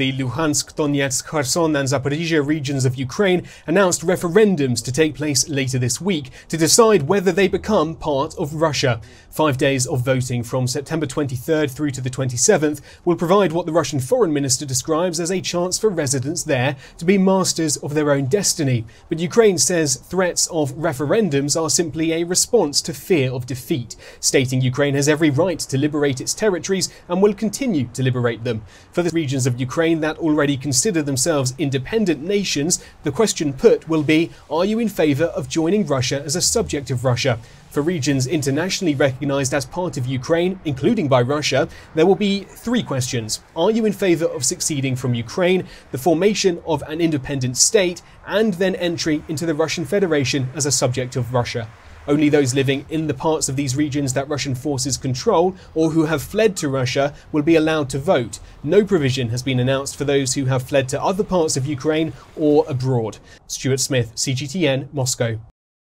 The Luhansk, Donetsk, Kherson, and Zaporizhia regions of Ukraine announced referendums to take place later this week to decide whether they become part of Russia. Five days of voting from September 23rd through to the 27th will provide what the Russian foreign minister describes as a chance for residents there to be masters of their own destiny. But Ukraine says threats of referendums are simply a response to fear of defeat, stating Ukraine has every right to liberate its territories and will continue to liberate them. For the regions of Ukraine that already consider themselves independent nations, the question put will be Are you in favour of joining Russia as a subject of Russia? For regions internationally recognised as part of Ukraine, including by Russia, there will be three questions. Are you in favour of succeeding from Ukraine, the formation of an independent state, and then entry into the Russian Federation as a subject of Russia? Only those living in the parts of these regions that Russian forces control or who have fled to Russia will be allowed to vote. No provision has been announced for those who have fled to other parts of Ukraine or abroad. Stuart Smith, CGTN, Moscow.